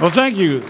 Well, thank you.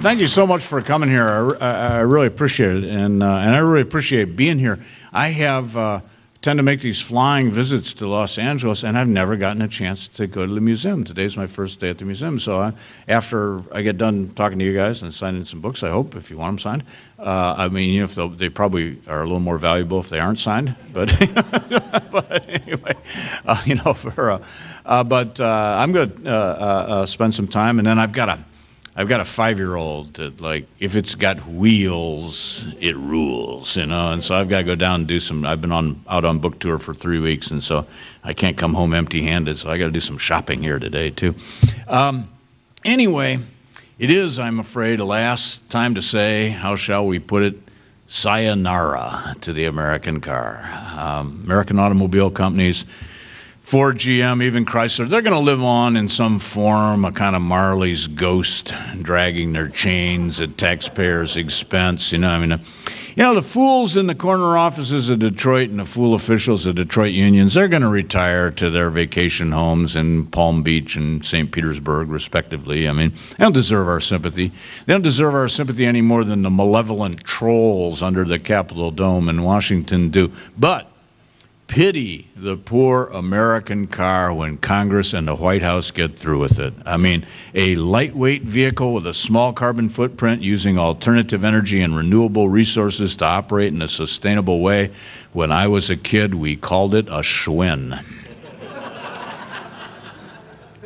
Thank you so much for coming here. I, I, really appreciate it. And, uh, and I really appreciate being here. I have uh, tend to make these flying visits to Los Angeles, and I've never gotten a chance to go to the museum. Today's my first day at the museum. So I, after I get done talking to you guys and signing some books, I hope, if you want them signed. Uh, I mean, you know, if they probably are a little more valuable if they aren't signed. But, but anyway, uh, you know, for, uh, uh, but I'm going to spend some time, and then I've got a I've got a five-year-old that like if it's got wheels, it rules, you know. And so I've got to go down and do some. I've been on out on book tour for three weeks, and so I can't come home empty-handed. So I got to do some shopping here today too. Um, anyway, it is, I'm afraid, a last time to say, how shall we put it, sayonara to the American car. Um, American automobile companies Ford, GM, even Chrysler, they're going to live on in some form, a kind of Marley's ghost, dragging their chains at taxpayers' expense. You know, I mean, uh, you know, the fools in the corner offices of Detroit and the fool officials of Detroit unions, they're going to retire to their vacation homes in Palm Beach and St. Petersburg, respectively. I mean, they don't deserve our sympathy. They don't deserve our sympathy any more than the malevolent trolls under the Capitol Dome in Washington do. But pity the poor American car when Congress and the White House get through with it. I mean, a lightweight vehicle with a small carbon footprint using alternative energy and renewable resources to operate in a sustainable way. When I was a kid, we called it a Schwinn.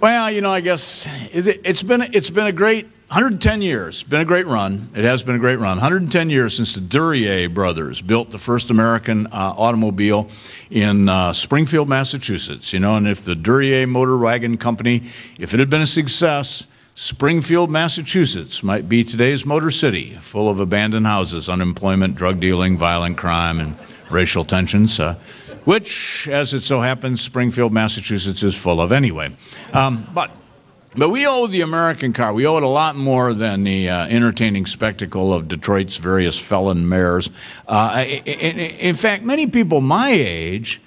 well, you know, I guess it, has been, it's been a great 110 years, been a great run. It has been a great run. 110 years since the Duryea brothers built the first American uh, automobile in uh, Springfield, Massachusetts. You know, and if the Duryea Motor Wagon Company, if it had been a success, Springfield, Massachusetts might be today's Motor City, full of abandoned houses, unemployment, drug dealing, violent crime, and racial tensions, uh, which, as it so happens, Springfield, Massachusetts is full of anyway. Um, but but we owe the American car, we owe it a lot more than the uh, entertaining spectacle of Detroit's various felon mayors. Uh, in, fact, many people my age,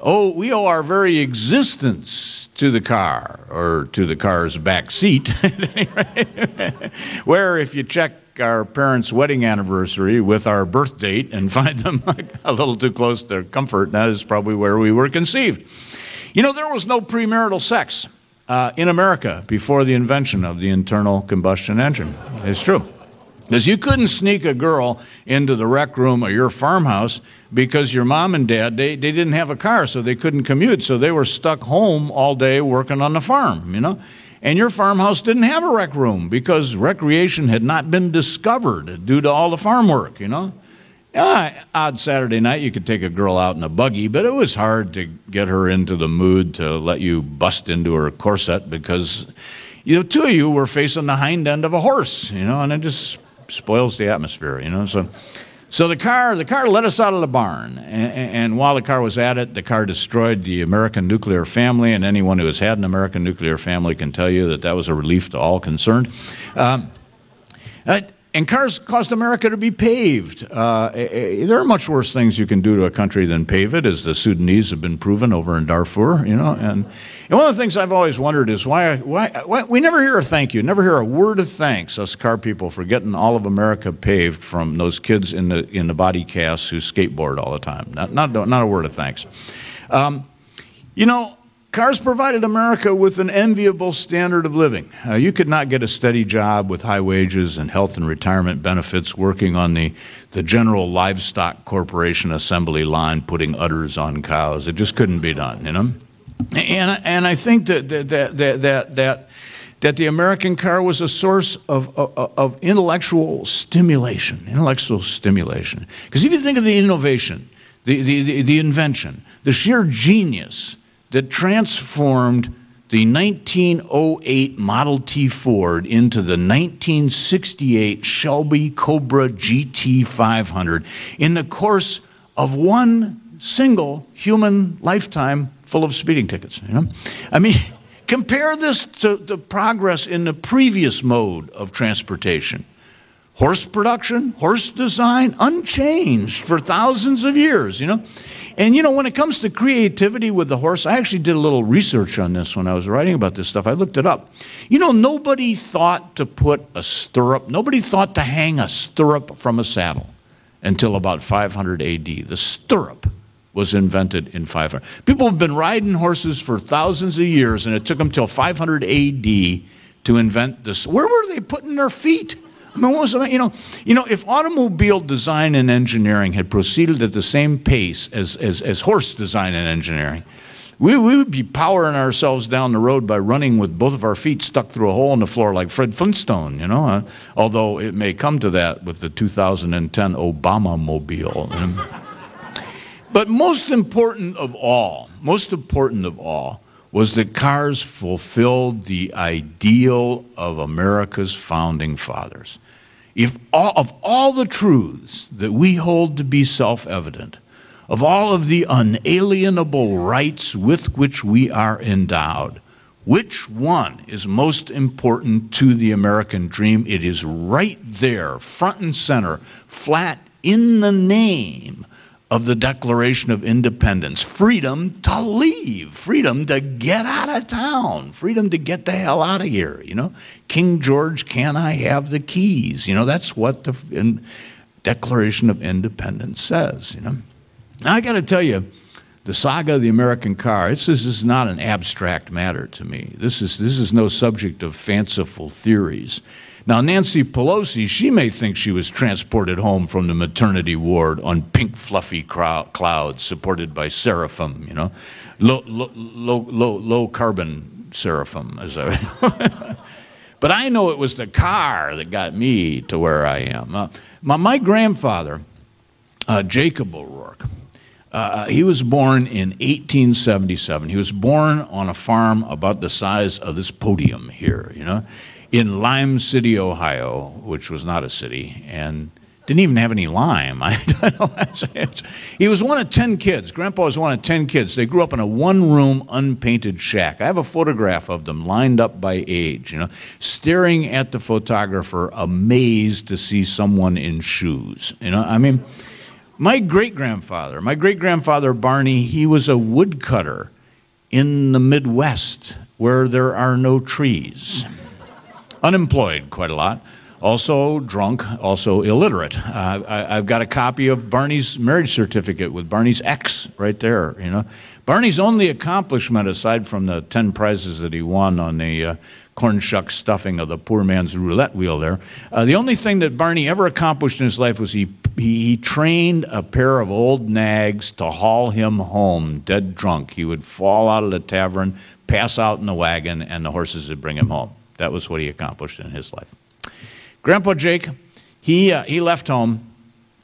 oh, we owe our very existence to the car, or to the car's back seat, where if you check our parents' wedding anniversary with our birth date and find them a little too close to comfort, that is probably where we were conceived. You know, there was no premarital sex uh, in America before the invention of the internal combustion engine. It's true. Because you couldn't sneak a girl into the rec room of your farmhouse because your mom and dad, they, they didn't have a car, so they couldn't commute. So they were stuck home all day working on the farm, you know? And your farmhouse didn't have a rec room because recreation had not been discovered due to all the farm work, you know? Uh, odd Saturday night, you could take a girl out in a buggy, but it was hard to get her into the mood to let you bust into her corset because you know, two of you were facing the hind end of a horse, you know, and it just spoils the atmosphere, you know. So, so the car, the car let us out of the barn, and, and while the car was at it, the car destroyed the American nuclear family, and anyone who has had an American nuclear family can tell you that that was a relief to all concerned. Um, and cars caused America to be paved. Uh, eh, eh, there are much worse things you can do to a country than pave it, as the Sudanese have been proven over in Darfur. You know, and, and one of the things I've always wondered is why, why, why we never hear a thank you, never hear a word of thanks, us car people, for getting all of America paved from those kids in the in the body casts who skateboard all the time. Not not not a word of thanks. Um, you know, Cars provided America with an enviable standard of living. Uh, you could not get a steady job with high wages and health and retirement benefits working on the, the General Livestock Corporation assembly line putting udders on cows. It just couldn't be done, you know? And, and I think that, that, that, that, that, that the American car was a source of, of, of intellectual stimulation, intellectual stimulation. Because if you think of the innovation, the, the, the, the invention, the sheer genius, that transformed the 1908 Model T Ford into the 1968 Shelby Cobra GT 500 in the course of one single human lifetime full of speeding tickets. You know? I mean, compare this to the progress in the previous mode of transportation Horse production, horse design, unchanged for thousands of years, you know. And you know, when it comes to creativity with the horse, I actually did a little research on this when I was writing about this stuff. I looked it up. You know, nobody thought to put a stirrup, nobody thought to hang a stirrup from a saddle until about 500 AD. The stirrup was invented in 500. People have been riding horses for thousands of years, and it took them till 500 AD to invent this. Where were they putting their feet? I mean, what was you know, you know, if automobile design and engineering had proceeded at the same pace as, as, as horse design and engineering, we, we would be powering ourselves down the road by running with both of our feet stuck through a hole in the floor like Fred Flintstone, you know. Although it may come to that with the 2010 Obama mobile. but most important of all, most important of all, was that cars fulfilled the ideal of America's founding fathers. If all, of all the truths that we hold to be self evident, of all of the unalienable rights with which we are endowed, which one is most important to the American dream? It is right there, front and center, flat in the name of the Declaration of Independence freedom to leave, freedom to get out of town, freedom to get the hell out of here. You know, King George, can I have the keys? You know, that's what the Declaration of Independence says. You know, now I got to tell you, the saga of the American car. This is not an abstract matter to me. This is this is no subject of fanciful theories. Now, Nancy Pelosi, she may think she was transported home from the maternity ward on pink, fluffy clouds supported by seraphim, you know, low, low, low, low, carbon seraphim. As I but I know it was the car that got me to where I am. Uh, my, my, grandfather, uh, Jacob O'Rourke, uh, he was born in 1877. He was born on a farm about the size of this podium here, you know in Lime City, Ohio, which was not a city, and didn't even have any lime. he was one of 10 kids. Grandpa was one of 10 kids. They grew up in a one room, unpainted shack. I have a photograph of them lined up by age, you know, staring at the photographer, amazed to see someone in shoes. You know, I mean, my great grandfather, my great grandfather Barney, he was a woodcutter in the Midwest where there are no trees unemployed quite a lot, also drunk, also illiterate. Uh, I, have got a copy of Barney's marriage certificate with Barney's ex right there. You know, Barney's only accomplishment, aside from the ten prizes that he won on the uh, corn shuck stuffing of the poor man's roulette wheel there, uh, the only thing that Barney ever accomplished in his life was he, he he trained a pair of old nags to haul him home dead drunk. He would fall out of the tavern, pass out in the wagon, and the horses would bring him home. That was what he accomplished in his life. Grandpa Jake, he, uh, he left home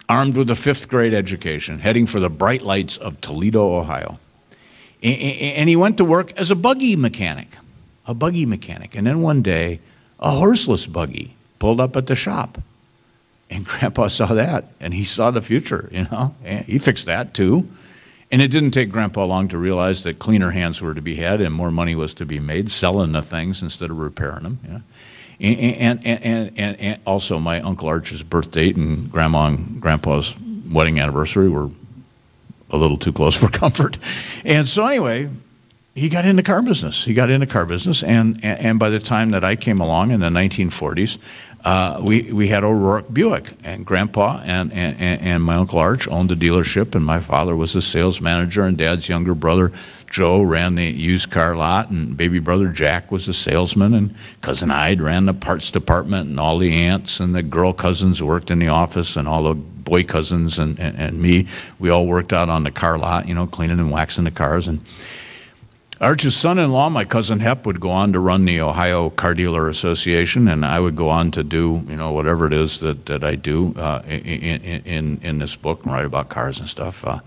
armed with a fifth grade education, heading for the bright lights of Toledo, Ohio. And he went to work as a buggy mechanic, a buggy mechanic. And then one day, a horseless buggy pulled up at the shop. And Grandpa saw that, and he saw the future, you know. And he fixed that too. And it didn't take Grandpa long to realize that cleaner hands were to be had and more money was to be made selling the things instead of repairing them. Know? and, and, and, and, and also, my Uncle Arch's birth date and Grandma and Grandpa's wedding anniversary were a little too close for comfort. And so, anyway, he got into car business. He got into car business, and, and, and by the time that I came along in the 1940s, uh, we, we had O'Rourke Buick, and Grandpa and, and, and my Uncle Arch owned the dealership, and my father was the sales manager, and Dad's younger brother Joe ran the used car lot, and baby brother Jack was the salesman, and cousin Ide ran the parts department, and all the aunts and the girl cousins worked in the office, and all the boy cousins and, and, and me, we all worked out on the car lot, you know, cleaning and waxing the cars, and Arch's son-in-law, my cousin Hep, would go on to run the Ohio Car Dealer Association, and I would go on to do, you know, whatever it is that, that I do uh, in, in, in this book, and write about cars and stuff. Uh,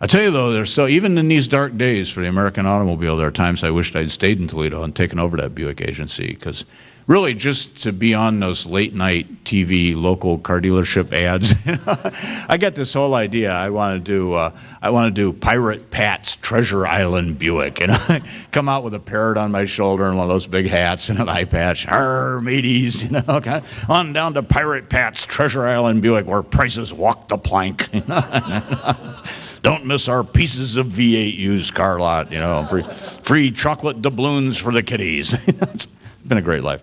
I tell you though, there's still even in these dark days for the American automobile, there are times I wished I'd stayed in Toledo and taken over that Buick agency because really just to be on those late night TV local car dealership ads. I got this whole idea. I want to do uh, I want to do Pirate Pat's Treasure Island Buick, and I come out with a parrot on my shoulder and one of those big hats and an eye patch. Arr, mateys, you know, okay? on down to Pirate Pat's Treasure Island Buick where prices walk the plank. Don't miss our pieces of V8 used car lot, you know, free, free chocolate doubloons for the kiddies. it's been a great life.